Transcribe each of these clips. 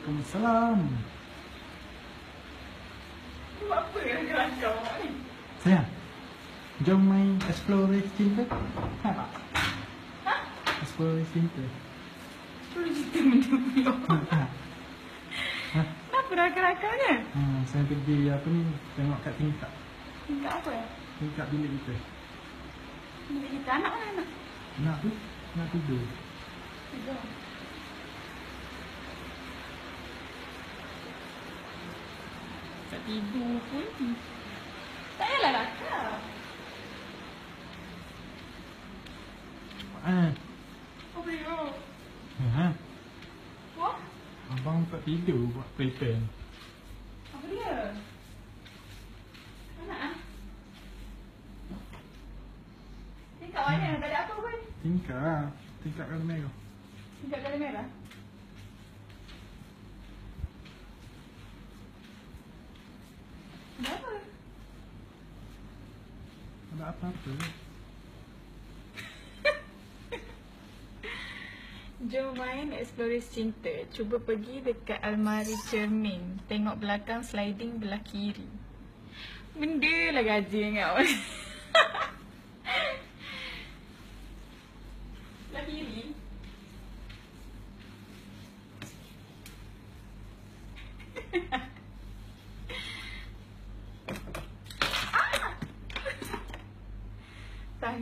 Waalaikumsalam. Apa yang kelakar ni? Sayang, jom main explore cinta. Ha? Ha? Explore cinta. Terus cerita benda pula. Ha, ha. Ha? Kenapa rakar-rakarnya? ha, saya pergi apa ni, tengok kat tingkap. Tingkat apa ya? Tingkap bilik kita. Bilik kita anak mana anak? Nak tu? Nak tidur. Tidur. Tak tidur pun. Tak payahlah rakar. Ha. Apa dia? Ha. Wah, Abang tak tidur buat prepare. apa dia? Ah. Tingkat mana? Tak ada apa pun. Tingkap. Tingkap kalau merah. Tingkat kala merah. Ada apa? Apa-apa. Jom main explore cinta. Cuba pergi dekat almari cermin. Tengok belakang sliding belah kiri. Benda lah gaji kau. belah kiri.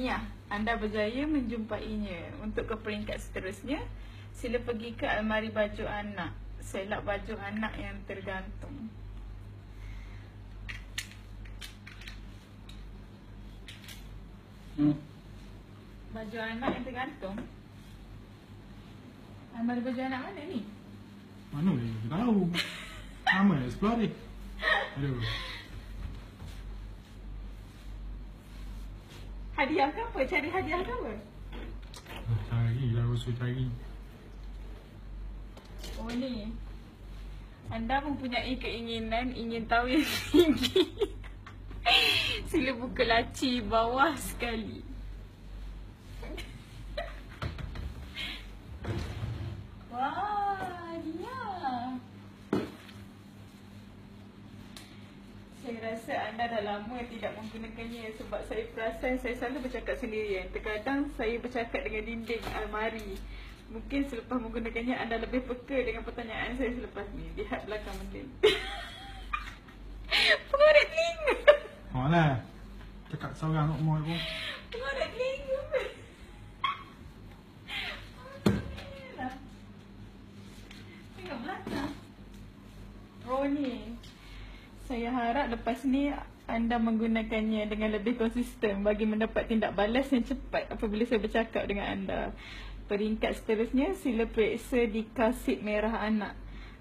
Tahniah, anda berjaya menjumpainya. Untuk ke peringkat seterusnya, sila pergi ke almari baju anak. Selak baju anak yang tergantung. Hmm. Baju anak yang tergantung? Almari baju anak mana ni? Mana boleh tahu. Sama explore ni. Aduh. Hadiah ke apa? Cari hadiah ke apa? Cari lah usul cari. Oh ni. Anda mempunyai keinginan ingin tahu yang tinggi. Sila buka laci bawah sekali. Wah, dia. Saya rasa anda dah lama tidak menggunakannya sebab saya perasan saya selalu bercakap sendirian. Terkadang saya bercakap dengan dinding almari. Mungkin selepas menggunakannya anda lebih peka dengan pertanyaan saya selepas ni. Lihat belakang mending. Pengarut telinga. Oh lah. Cakap seorang nak mau pun. Pengarut telinga. Tengok belakang. Oh ni. Saya harap lepas ni anda menggunakannya dengan lebih konsisten bagi mendapat tindak balas yang cepat apabila saya bercakap dengan anda. Peringkat seterusnya, sila periksa di kasit merah anak.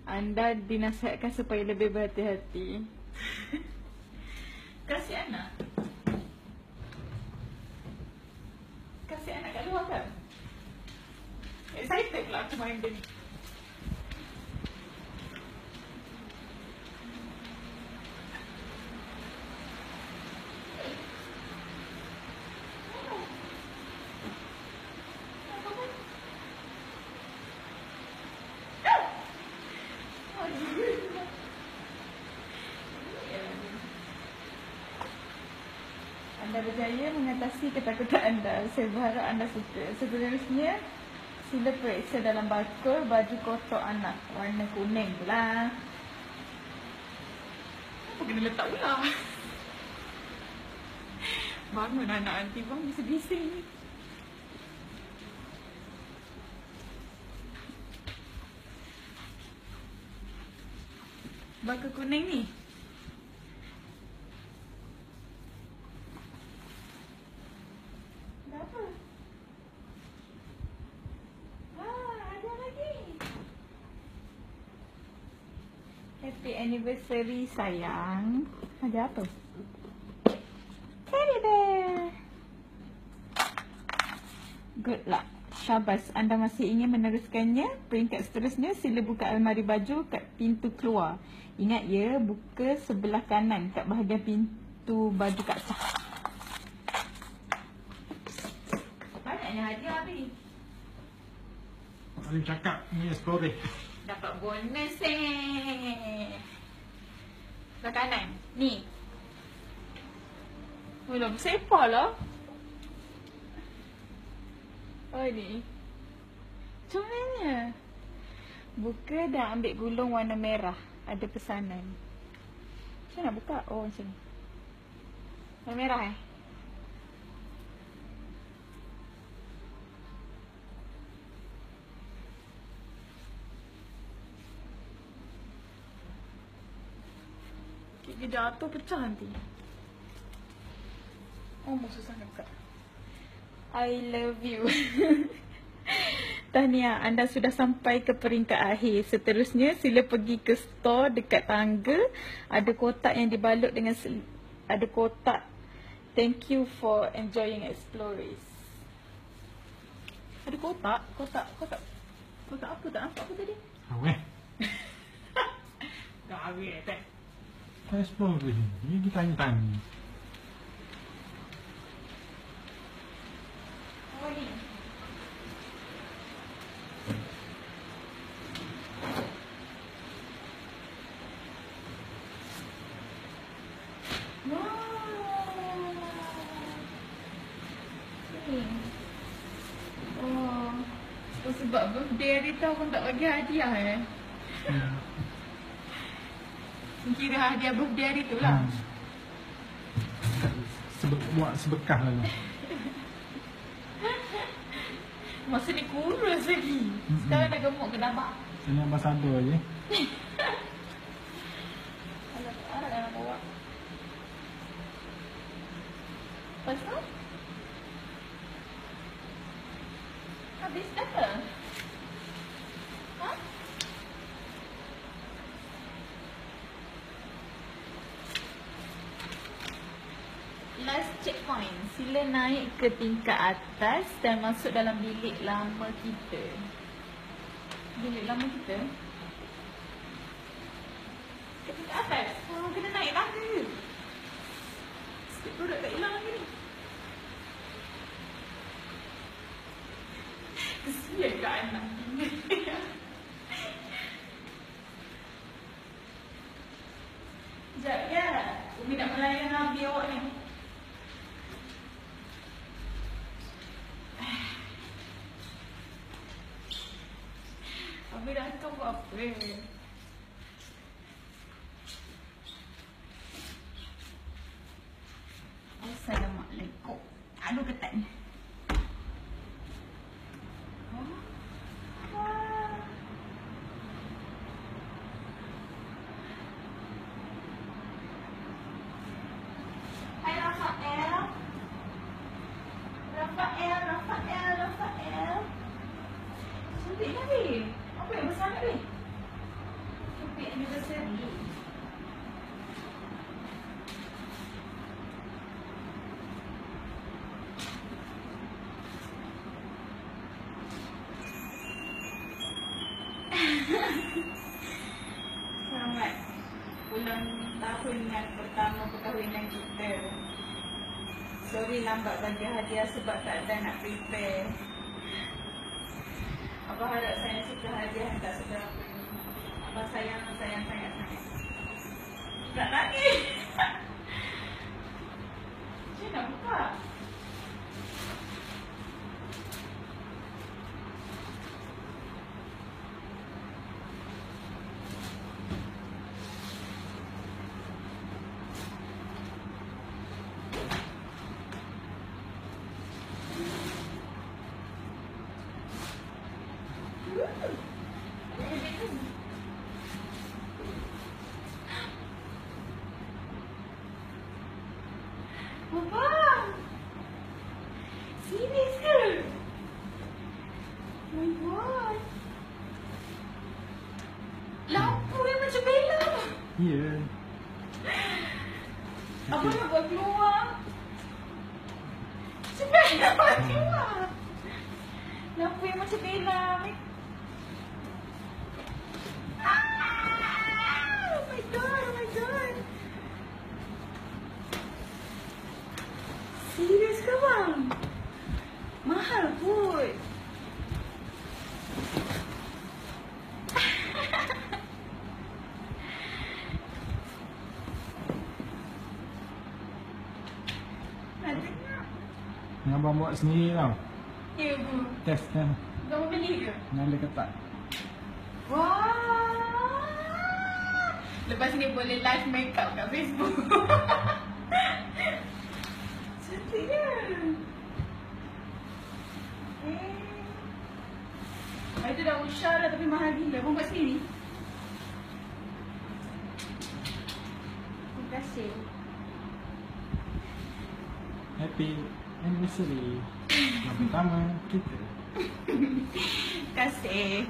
Anda dinasihatkan supaya lebih berhati-hati. Kasih anak? Kasih anak kat luar kan? Excited pula aku main dia ni. Mengatasi ketakutan anda. Saya berharap anda suka. Seterusnya, sila periksa dalam bakul baju kotor anak. Warna kuning pula. Apa kena letak pula? Bangun anak nanti bang, bising-bising ni. Bakul kuning ni. Ada apa? Ah, ada lagi. Happy anniversary sayang. Ada apa? Teddy bear. Good luck. Syabas, anda masih ingin meneruskannya? Peringkat seterusnya, sila buka almari baju kat pintu keluar. Ingat ya, buka sebelah kanan kat bahagian pintu baju kaca. Banyaknya hadiah. Tak boleh cakap. Ni explore. Dapat bonus eh. Kanan. Ni. Belum sepah lah. Oh ni. Mana? Buka dan ambil gulung warna merah. Ada pesanan. Macam nak buka? Oh macam ni. Warna merah eh? Dia jatuh pecah nanti. Oh, susah nak buka. I love you. Tahniah, anda sudah sampai ke peringkat akhir. Seterusnya, sila pergi ke store dekat tangga. Ada kotak yang dibalut dengan sel- ada kotak. Thank you for enjoying explorers. Ada kotak? Kotak, kotak. Kotak apa tak nampak apa tadi? Aweh. Gawe tak. Ni kita tanya-tanya. Oh ni. Ni. Oh. Oh sebab birthday hari tu aku tak bagi hadiah eh. Hmm. Kira hadiah birthday hari tu lah. Hmm. Sebe buat sebekah lah. Masa ni kurus lagi. Sekarang dah gemuk ke dah bak? Ini ambasador je. Alah, alah nak bawa. Lepas tu? Habis dah ke? Ha? Last checkpoint. Sila naik ke tingkat atas dan masuk dalam bilik lama kita. Bilik lama kita? Kat tingkat atas? Oh, kena naik tangga. Sikit produk tak hilang lagi ni. Kesian kat anak ni. Sekejap ya. Umi nak melayan Nabi awak ni. Abi dah kau buat apa? Assalamualaikum. Aduh ketat ni. Oh. Wah. Hai Rafael. Rafael, Rafael, Rafael. Cantik kan ni? Apa yang besar ni? Cantik anniversary. Selamat ulang tahun yang perkahwinan kita. Sorry lambat bagi hadiah sebab tak ada nak prepare. Abah harap saya suka hadiah tak seberapa. Abah sayang, sayang, sayang. Tak lagi. Macam nak buka? Abang! Serius ke? Oh my god! Lampu yang macam Bella! Ya. Apa nak buat keluar? Cepat nak buat keluar! Lampu yang macam Bella! Ah! Oh my god, oh my god! Serius ke bang? Mahal pun. Abang buat sendiri tau. Ya bu. Test kan. Kamu beli ke? Nyala ke tak? Wah. Lepas ni boleh live makeup kat Facebook. Cantik kan? Eh. Itu dah usah dah tapi mahal gila. Abang buat sendiri? Terima kasih. Happy anniversary. Yang pertama kita. Terima kasih.